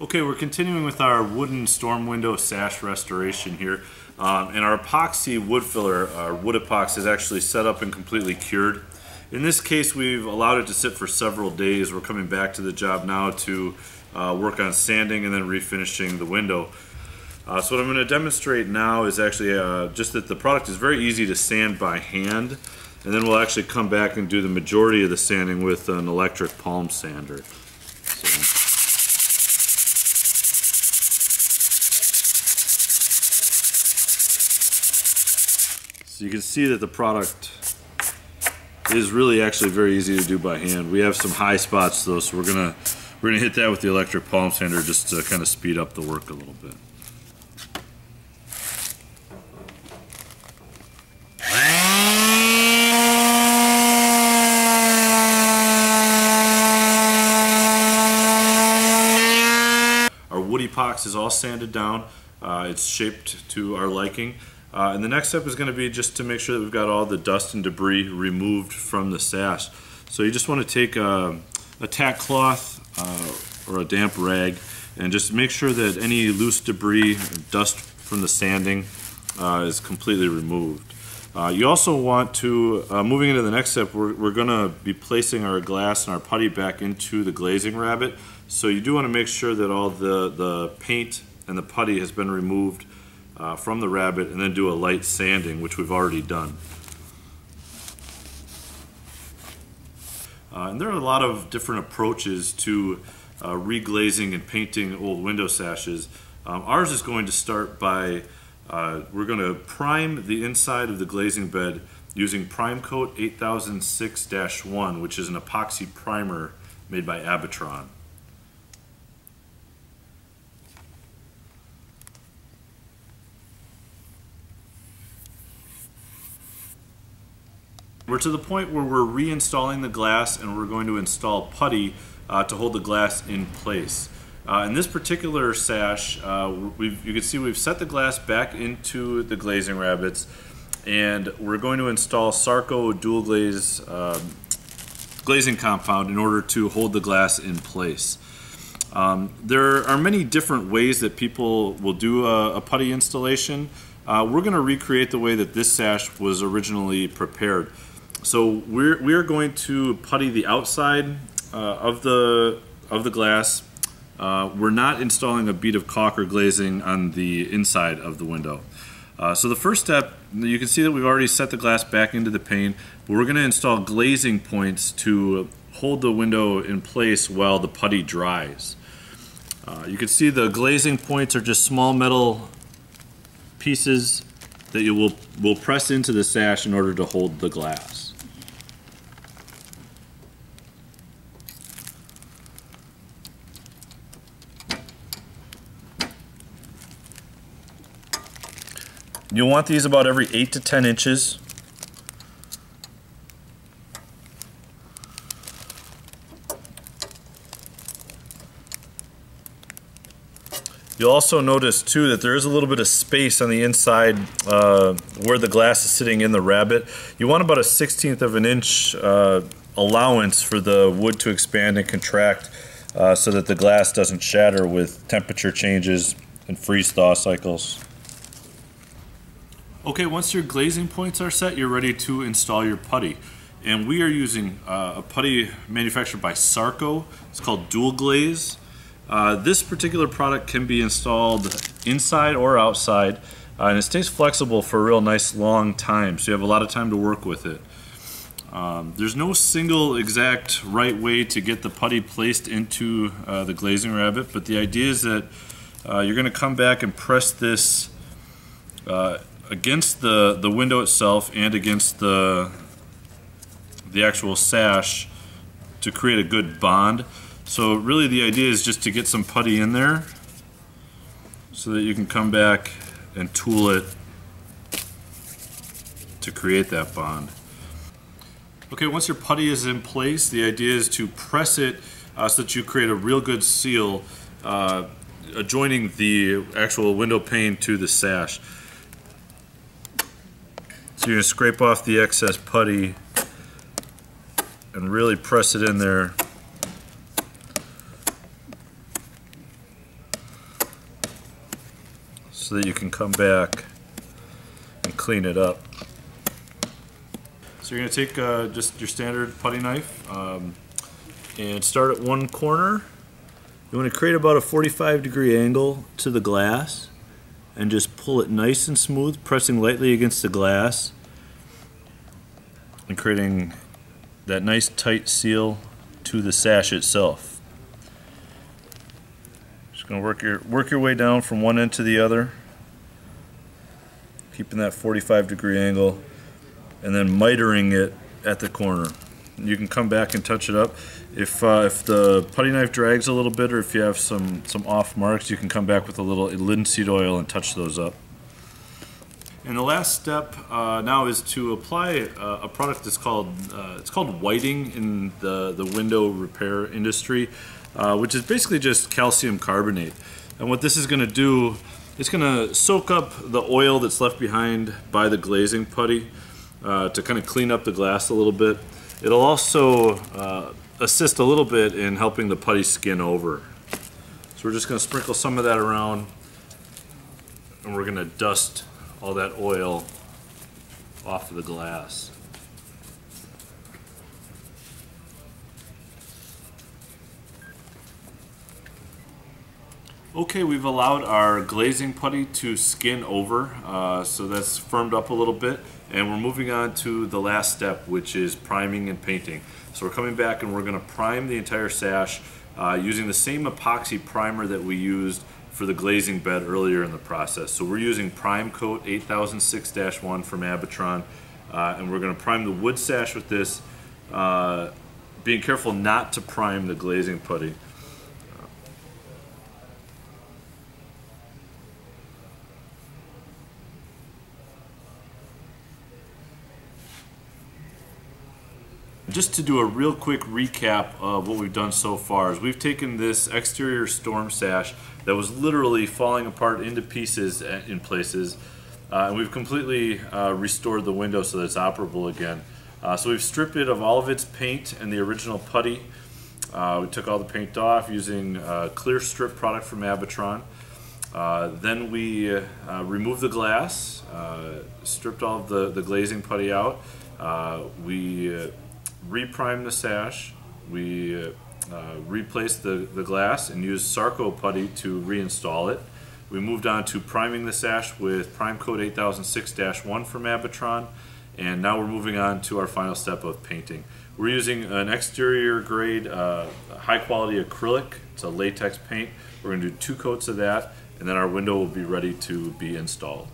Okay, we're continuing with our wooden storm window sash restoration here. Um, and our epoxy wood filler, our wood epoxy, is actually set up and completely cured. In this case, we've allowed it to sit for several days. We're coming back to the job now to uh, work on sanding and then refinishing the window. Uh, so what I'm going to demonstrate now is actually uh, just that the product is very easy to sand by hand. And then we'll actually come back and do the majority of the sanding with an electric palm sander. So. You can see that the product is really actually very easy to do by hand. We have some high spots though, so we're gonna we're gonna hit that with the electric palm sander just to kind of speed up the work a little bit. Our WoodEpox is all sanded down. Uh, it's shaped to our liking. Uh, and the next step is going to be just to make sure that we've got all the dust and debris removed from the sash. So you just want to take a, a tack cloth uh, or a damp rag and just make sure that any loose debris, dust from the sanding uh, is completely removed. Uh, you also want to, uh, moving into the next step, we're, we're going to be placing our glass and our putty back into the glazing rabbet. So you do want to make sure that all the, the paint and the putty has been removed uh, from the rabbet and then do a light sanding, which we've already done. Uh, and there are a lot of different approaches to uh, reglazing and painting old window sashes. Um, ours is going to start by, uh, we're going to prime the inside of the glazing bed using Prime Coat 8006-1, which is an epoxy primer made by Abatron. We're to the point where we're reinstalling the glass and we're going to install putty uh, to hold the glass in place. Uh, in this particular sash, uh, you can see we've set the glass back into the glazing rabbets and we're going to install Sarco dual glaze um, glazing compound in order to hold the glass in place. Um, there are many different ways that people will do a, a putty installation. Uh, we're going to recreate the way that this sash was originally prepared. So we're we're going to putty the outside uh, of the of the glass. Uh, we're not installing a bead of caulk or glazing on the inside of the window. Uh, so the first step, you can see that we've already set the glass back into the pane, but we're going to install glazing points to hold the window in place while the putty dries. Uh, you can see the glazing points are just small metal pieces that you will, will press into the sash in order to hold the glass. You'll want these about every 8 to 10 inches. You'll also notice too that there is a little bit of space on the inside uh, where the glass is sitting in the rabbet. You want about a 16th of an inch uh, allowance for the wood to expand and contract uh, so that the glass doesn't shatter with temperature changes and freeze thaw cycles. Okay, once your glazing points are set, you're ready to install your putty. And we are using uh, a putty manufactured by Sarco. It's called Dual Glaze. Uh, this particular product can be installed inside or outside, uh, and it stays flexible for a real nice long time, so you have a lot of time to work with it. Um, there's no single exact right way to get the putty placed into uh, the glazing rabbet but the idea is that uh, you're going to come back and press this uh, against the, the window itself and against the, the actual sash to create a good bond. So really the idea is just to get some putty in there so that you can come back and tool it to create that bond. Okay, once your putty is in place, the idea is to press it uh, so that you create a real good seal uh, adjoining the actual window pane to the sash. So you're going to scrape off the excess putty and really press it in there. So that you can come back and clean it up. So you're going to take uh, just your standard putty knife um, and start at one corner. You want to create about a 45 degree angle to the glass and just pull it nice and smooth, pressing lightly against the glass and creating that nice tight seal to the sash itself. Just going to work your work your way down from one end to the other, keeping that 45 degree angle, and then mitering it at the corner. You can come back and touch it up. If uh, if the putty knife drags a little bit, or if you have some some off marks, you can come back with a little linseed oil and touch those up. And the last step uh, now is to apply uh, a product that's called uh, it's called whiting in the the window repair industry, uh, which is basically just calcium carbonate. And what this is going to do, it's going to soak up the oil that's left behind by the glazing putty uh, to kind of clean up the glass a little bit. It'll also uh, assist a little bit in helping the putty skin over. So we're just going to sprinkle some of that around, and we're going to dust all that oil off of the glass. Okay, we've allowed our glazing putty to skin over, uh, so that's firmed up a little bit, and we're moving on to the last step, which is priming and painting. So we're coming back and we're going to prime the entire sash uh, using the same epoxy primer that we used for the glazing bed earlier in the process. So we're using Prime Coat 8006-1 from Abatron, uh, and we're going to prime the wood sash with this, uh, being careful not to prime the glazing putty. Just to do a real quick recap of what we've done so far is we've taken this exterior storm sash that was literally falling apart into pieces in places uh, and we've completely uh, restored the window so that it's operable again. Uh, so we've stripped it of all of its paint and the original putty. Uh, we took all the paint off using clear strip product from Abatron. Uh, then we uh, removed the glass, stripped all of the, the glazing putty out. we reprimed the sash. We uh, replaced the, the glass and used Sarco putty to reinstall it. We moved on to priming the sash with Prime Coat 8006-1 from Abatron. And now we're moving on to our final step of painting. We're using an exterior grade uh, high quality acrylic. It's a latex paint. We're going to do two coats of that and then our window will be ready to be installed.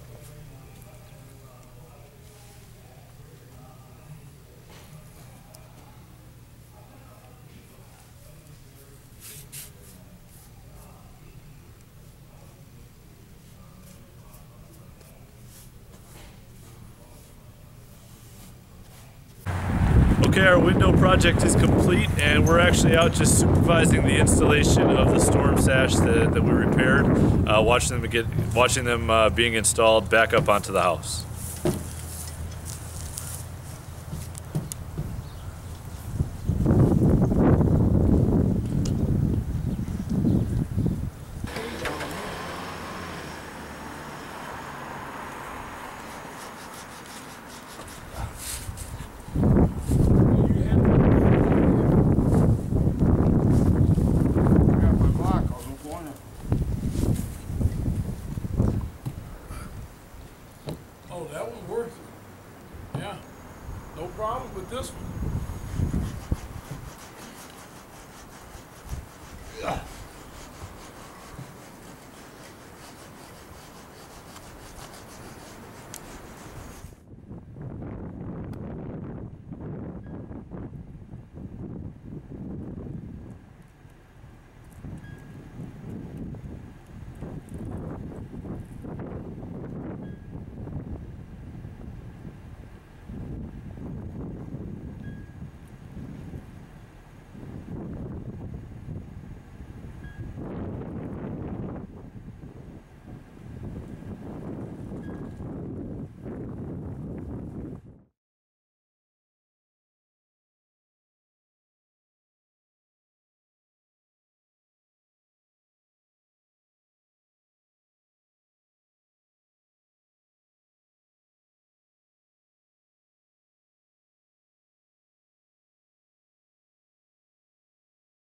Okay, our window project is complete and we're actually out just supervising the installation of the storm sash that, that we repaired, uh, watching them get, watching them uh, being installed back up onto the house.